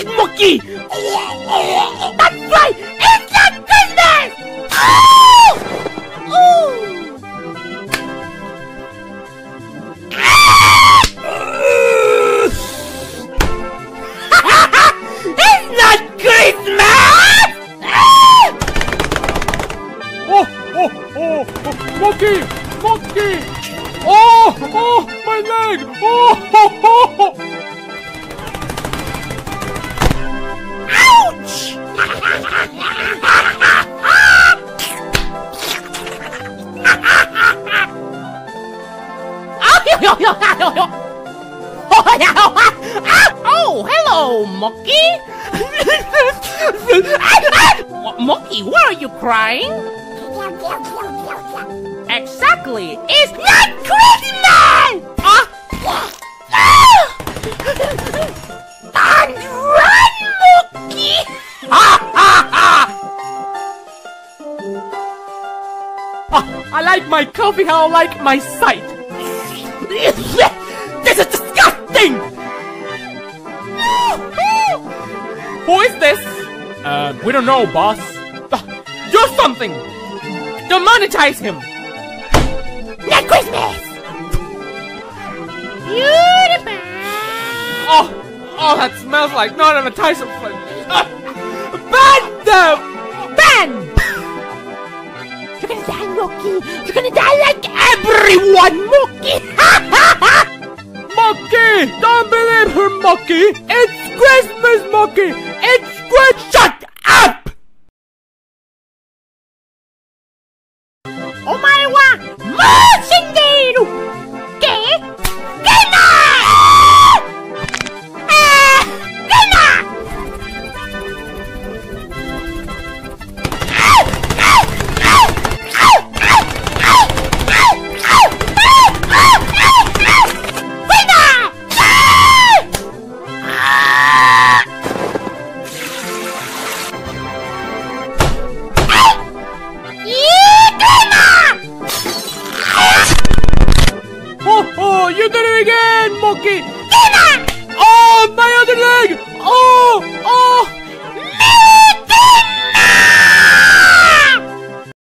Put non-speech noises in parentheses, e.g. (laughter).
eating monkey! That's right! It's a business! Oh! Ooh! (laughs) it's not Christmas! oh, oh, oh, oh, monkey! Monkey! Oh, oh, my leg! Oh, Oh! ho. Oh, hello, Monkey. Monkey, why are you crying? exactly, it's not Christmas! Ah! Run, Monkey! Ha ha! I like my coffee, I like my sight. This is disgusting! Who is this? Uh, we don't know, boss. Ah, do something! Demonetize him! Not Christmas! Beautiful! Oh, oh, that smells like non-advertiser friend. Ah, ban them! Mookie! You're gonna die like everyone, Mookie! (laughs) Monkey! Don't believe her, Monkey! It's Christmas, Monkey! It's Christmas! Oh, it again, Monkey! Oh, my other leg!